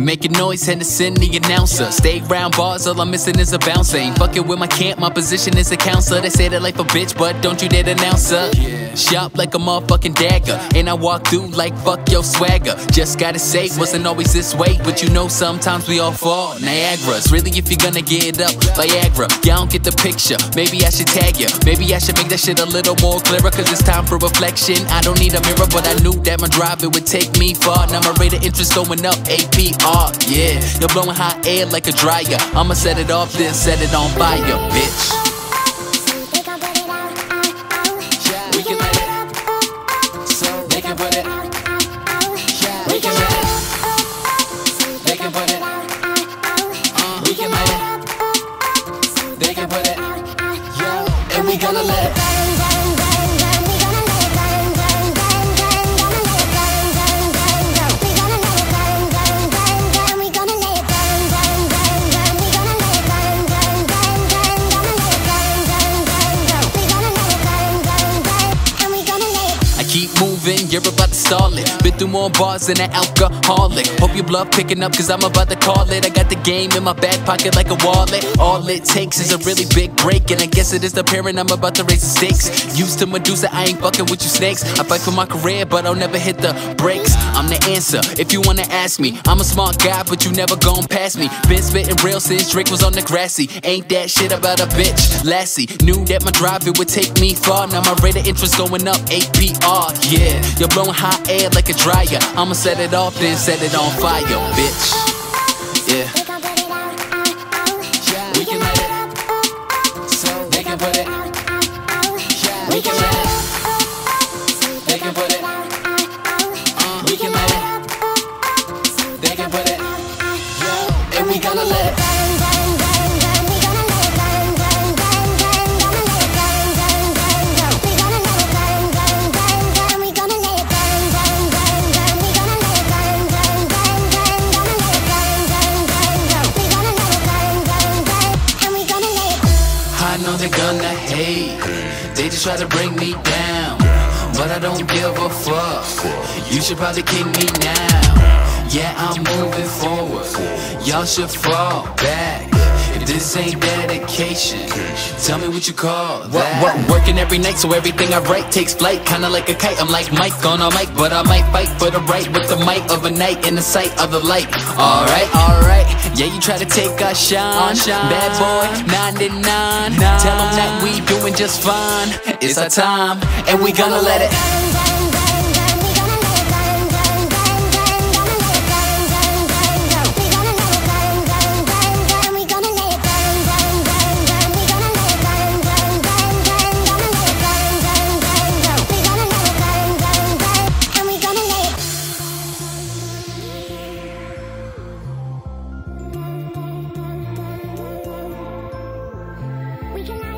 Making noise, Hendersin, the announcer. Stay round bars, all I'm missing is a bouncer. Ain't fucking with my camp, my position is a counselor. They say that life a bitch, but don't you dare announce her. Shop like a motherfucking dagger. And I walk through like fuck your swagger. Just gotta say, wasn't always this way, but you know sometimes we all fall. Niagara's really if you're gonna get up, Viagra. Y'all don't get the picture. Maybe I should tag you. Maybe I should make that shit a little more clearer, cause it's time for reflection. I don't need a mirror, but I knew that my drive it would take me far. Now my rate of interest going up, APR, yeah. You're blowing hot air like a dryer. I'ma set it off, then set it on fire, bitch. Keep moving, you're about to stall it. Been through more bars than an alcoholic. Hope your blood picking up, cause I'm about to call it. I got the game in my back pocket like a wallet. All it takes is a really big break, and I guess it is the parent I'm about to raise the stakes. Used to Medusa, I ain't fucking with you snakes. I fight for my career, but I'll never hit the brakes. I'm the answer, if you wanna ask me. I'm a smart guy, but you never gon' pass me. Been spitting real since Drake was on Degrassi. Ain't that shit about a bitch, Lassie. Knew that my drive, it would take me far. Now my rate of interest going up, APR, yeah. You're blowing hot air like a dryer. I'ma set it off, then set it on fire, bitch. Hate. They just try to bring me down. But I don't give a fuck. You should probably kick me now. Yeah, I'm moving forward. Y'all should fall back. This ain't dedication, tell me what you call that. Work, working every night, so everything I write takes flight. Kinda like a kite. I'm like Mike on a mic, but I might fight for the right with the might of a night in the sight of the light. Alright, alright. Yeah, you try to take our shine. Bad boy, 99. Tell them that we doing just fine. It's our time, and we gonna let it. 从来